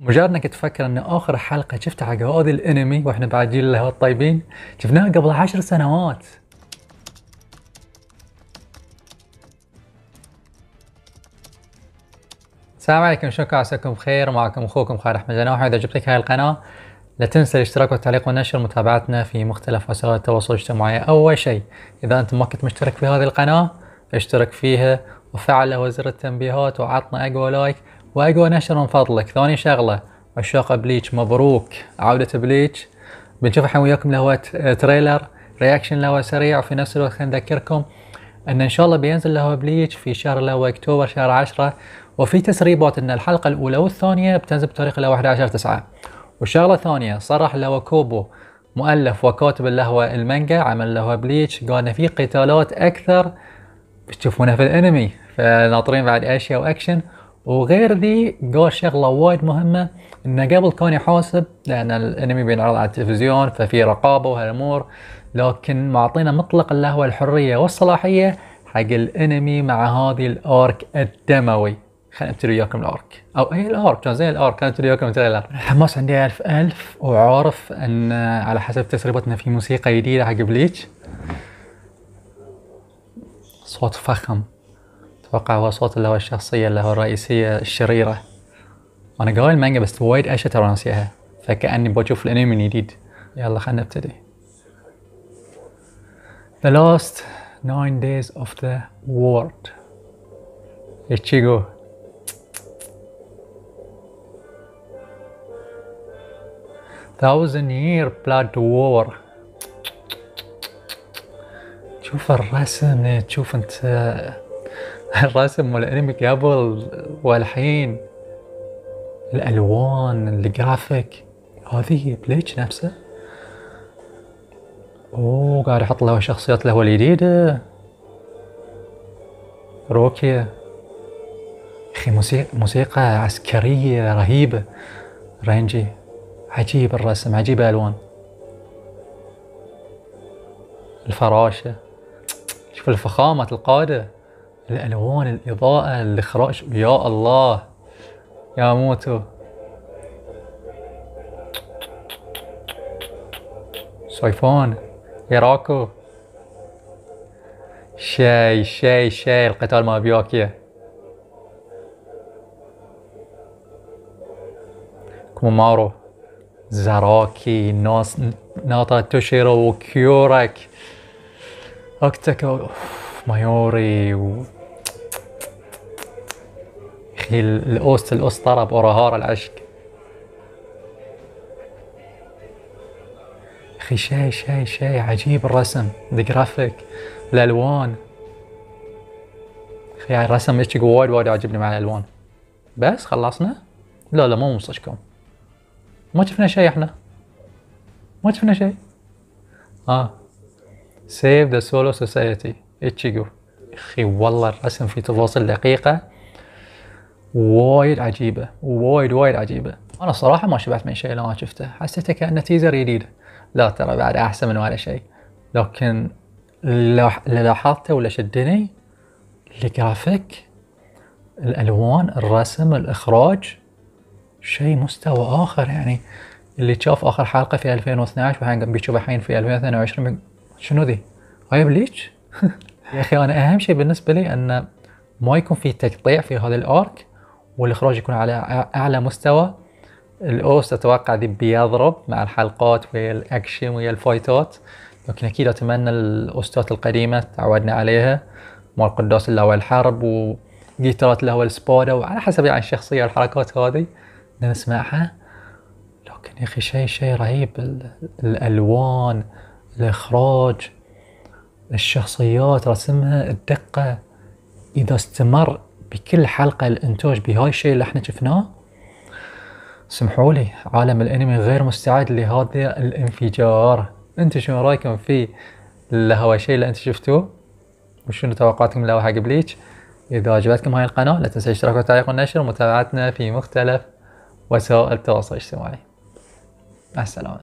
مجرد إنك تفكر إن آخر حلقة شفتها حق هذا الأنمي وإحنا بعد جيل الهوا الطيبين شفناها قبل عشر سنوات. السلام عليكم شكرا عساكم بخير معكم أخوكم خالد أحمد جناح. اذا عجبتك هاي القناة لا تنسى الاشتراك والتعليق والنشر ومتابعتنا في مختلف وسائل التواصل الاجتماعي. أول شيء إذا أنت ما كنت مشترك في هذه القناة اشترك فيها وفعل زر التنبيهات وعطنا أقوى like. وأقوى نشر من فضلك. ثاني شغلة. عشاق Bleach مبروك. عودة Bleach. بنشوف الحين وياكم له trailer. reaction له سريع. وفي نفس الوقت نذكركم إن إن شاء الله بينزل له Bleach في شهر له أكتوبر شهر 10 وفي تسريبات ان الحلقة الأولى والثانية بتنزل بتاريخ له 11 9 والشغلة الثانية صرح له كوبو مؤلف وكاتب اللي هو المانجا عمل له Bleach. قال في قتالات أكثر. بتشوفونها في الأنمي. فناطرين بعد أشياء وأكشن. وغير ذي قال شغلة وايد مهمة إنه قبل كان يحاسب لأن الأنمي بينعرض على التلفزيون ففي رقابة وهالامور لكن معطينا مطلق اللي هو الحرية والصلاحية حق الأنمي مع هذه ال arc الدموي. خلينا نبتدي وياكم ال arc. أو اي ال arc؟ كان زي ال arc. خلينا نبتدي وياكم trailer. الحماس عندي ألف ألف وعارف إن على حسب تسريبتنا في موسيقى جديدة حق Bleach. صوت فخم. أتوقع هو صوت اللي هو الشخصية اللي هو الرئيسية الشريرة. أنا قاري المانجا بس وايد اشياء ترى ناسيها. فكأني بشوف الأنمي من جديد. يلا خلينا نبتدي. The last nine days of the world. Ichigo Thousand year blood war. شوف الرسم تشوف أنت الرسم والانمي قبل والحين. الألوان الجرافيك هذه Bleach نفسه. أوه قاعد يحط له شخصيات له الجديدة. روكيا. أخي موسيقى موسيقى عسكرية رهيبة. رينجي. عجيب الرسم عجيب الألوان. الفراشة. شوف الفخامة القادة. الألوان الإضاءة الإخراج. يا الله. يا موتو. سايفون. هيراكو شاي شاي شاي. القتال مع بيوكيا كومارو زاراكي. ناس ناتا توشيرو وكيورك اكتاكو مايوري. و... أخي الاوست الاسطرة بأوراهارا العشق. أخي شيء شيء شيء عجيب الرسم الجرافيك الألوان. أخي يعني الرسم اشتق وايد وايد عجبني مع الألوان. بس خلصنا؟ لا لا مو مصجكم ما شفنا شيء إحنا. ما شفنا شيء. آه. Save the Soul Society إتشيجو أخي والله الرسم في تفاصيل دقيقة. وايد عجيبة وايد وايد عجيبة. أنا الصراحة ما شبعت من شيء لما شفته. حسيته كأنه teaser جديد لا ترى بعد أحسن من ولا شيء. لكن اللي لاحظته ولا شدني الجرافيك الألوان الرسم الإخراج شيء مستوى آخر يعني. اللي شاف آخر حلقة في 2012 وحين بيشوف الحين في 2022 شنو ذي؟ هاي Bleach؟ يا أخي أنا أهم شيء بالنسبة لي ان ما يكون في تقطيع في هذا ال arc. والإخراج يكون على أعلى مستوى. ال OST أتوقع ذي بيضرب مع الحلقات ويا الأكشن ويا الفايتات لكن أكيد أتمنى الاوستات القديمة تعودنا عليها. مال قداس اللي هو الحرب وجيترات اللي هو السبودا وعلى حسب يعني الشخصية والحركات هذه نسمعها. لكن يا أخي شيء شيء رهيب الألوان الإخراج الشخصيات رسمها الدقة إذا استمر بكل حلقة الإنتاج بهاي الشيء اللي إحنا شفناه؟ سمحوا لي عالم الأنمي غير مستعد لهذا الانفجار. أنتم شنو رأيكم فيه اللي هو الشيء اللي أنتم شفتوه؟ وشنو توقعاتكم له حق بليتش؟ إذا عجبتكم هاي القناة لا تنسوا الاشتراك والتعليق والنشر ومتابعتنا في مختلف وسائل التواصل الاجتماعي. مع السلامة.